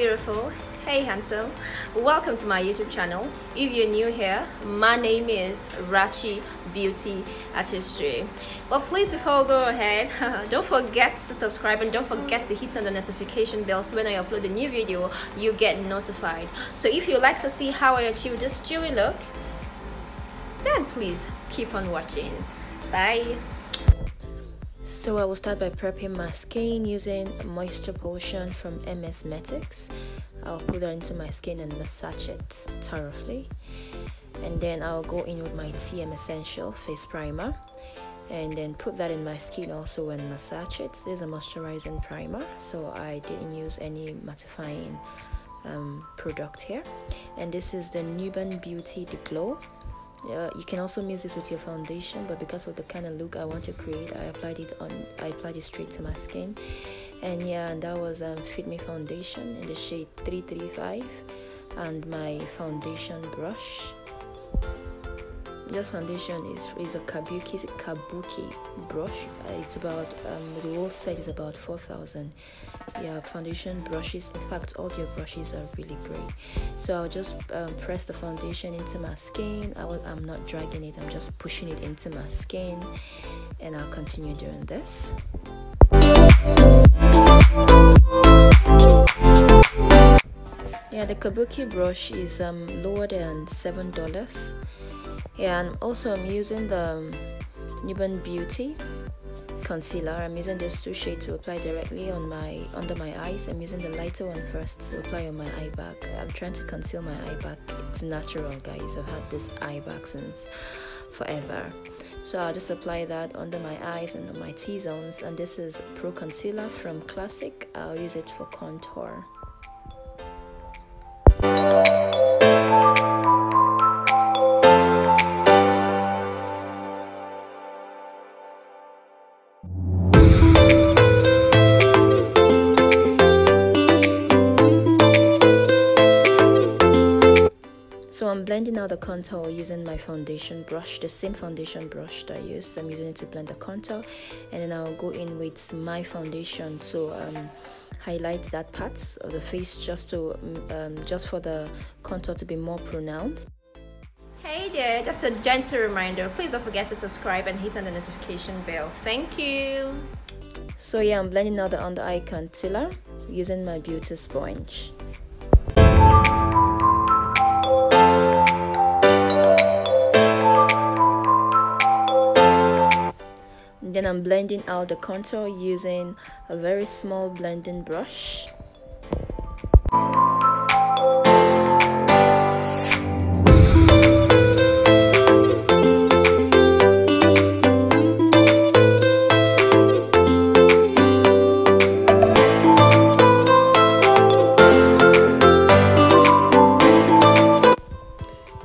beautiful. Hey handsome. Welcome to my youtube channel. If you're new here my name is rachi beauty artistry. But please before we go ahead don't forget to subscribe and don't forget to hit on the notification bell so when i upload a new video you get notified. So if you like to see how i achieve this dewy look then please keep on watching. Bye so I will start by prepping my skin using moisture potion from Msmetics. I'll put that into my skin and massage it thoroughly. And then I'll go in with my TM Essential Face Primer and then put that in my skin also and massage it. This is a moisturizing primer, so I didn't use any mattifying um, product here. And this is the Nuban Beauty The Glow you can also mix this with your foundation but because of the kind of look I want to create I applied it on I applied it straight to my skin. And yeah and that was um, Fit Me foundation in the shade 335 and my foundation brush this foundation is is a kabuki kabuki brush. Uh, it's about um, the whole set is about 4000 yeah foundation brushes in fact all your brushes are really great. So i'll just um, press the foundation into my skin. I will, i'm not dragging it i'm just pushing it into my skin. And i'll continue doing this. Yeah the kabuki brush is um, lower than seven dollars and also I'm using the um, Nuban Beauty concealer. I'm using this two shades to apply directly on my under my eyes. I'm using the lighter one first to apply on my eye bag I'm trying to conceal my eye bag it's natural guys. I've had this eye bag since forever. So I'll just apply that under my eyes and on my T-zones. And this is Pro Concealer from Classic. I'll use it for contour contour using my foundation brush, the same foundation brush that I used. I'm using it to blend the contour and then I'll go in with my foundation to um, highlight that part of the face just to um, just for the contour to be more pronounced. Hey there, just a gentle reminder, please don't forget to subscribe and hit on the notification bell. Thank you. So yeah, I'm blending out the under eye concealer using my beauty sponge. Then I'm blending out the contour using a very small blending brush.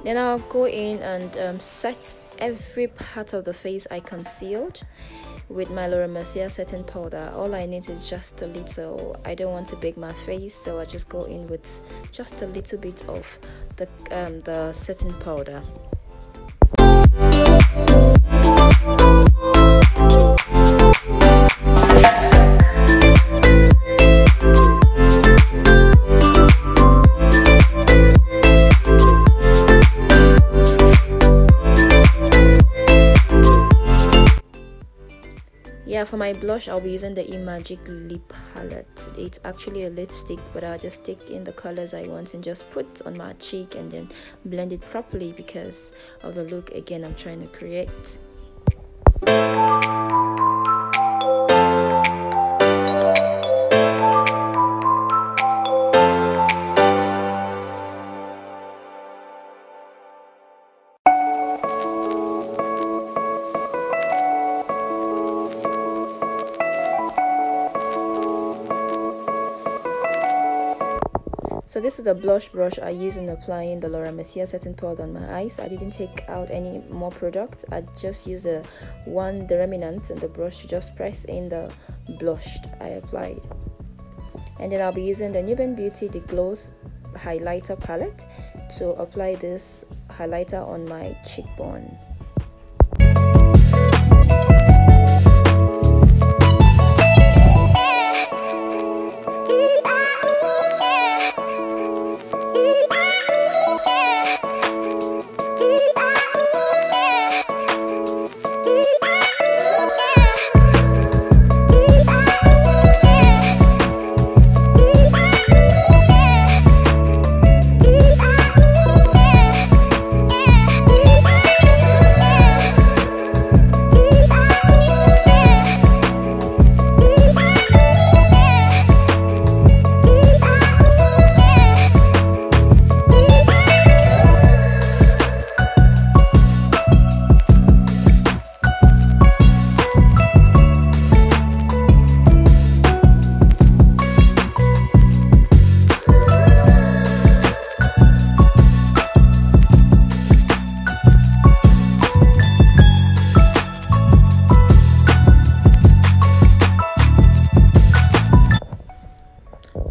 Then I'll go in and um, set every part of the face I concealed with my Laura Mercier setting powder. All I need is just a little I don't want to bake my face so I just go in with just a little bit of the um, the setting powder yeah for my blush i'll be using the Imajic lip palette. It's actually a lipstick but i'll just take in the colors i want and just put on my cheek and then blend it properly because of the look again i'm trying to create So this is the blush brush I use in applying the Laura Mercier setting powder on my eyes. I didn't take out any more product. I just used the one, the remnant and the brush to just press in the blush I applied. And then I'll be using the Nuban Beauty The Glows highlighter palette to apply this highlighter on my cheekbone.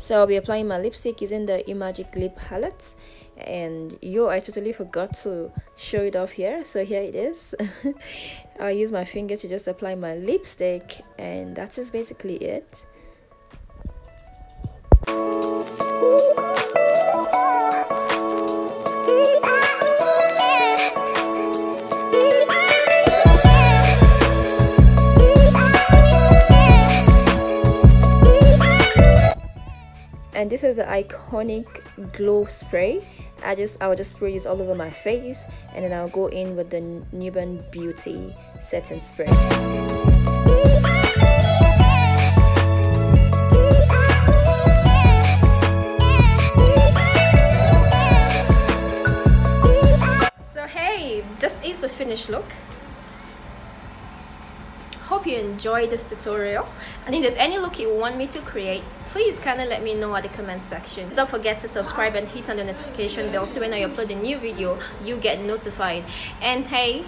So I'll be applying my lipstick using the Imajic lip palette. And yo I totally forgot to show it off here. So here it is. I'll use my finger to just apply my lipstick and that is basically it and this is the iconic glow spray. I just i will just spray this all over my face and then i'll go in with the Nuban beauty setting spray hope you enjoyed this tutorial. And if there's any look you want me to create please kind of let me know at the comment section. Don't forget to subscribe and hit on the notification bell so when i upload a new video you get notified. And hey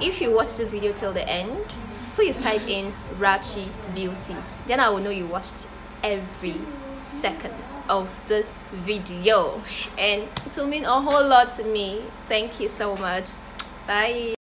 if you watch this video till the end please type in rachi beauty. Then i will know you watched every second of this video. And it will mean a whole lot to me. Thank you so much. Bye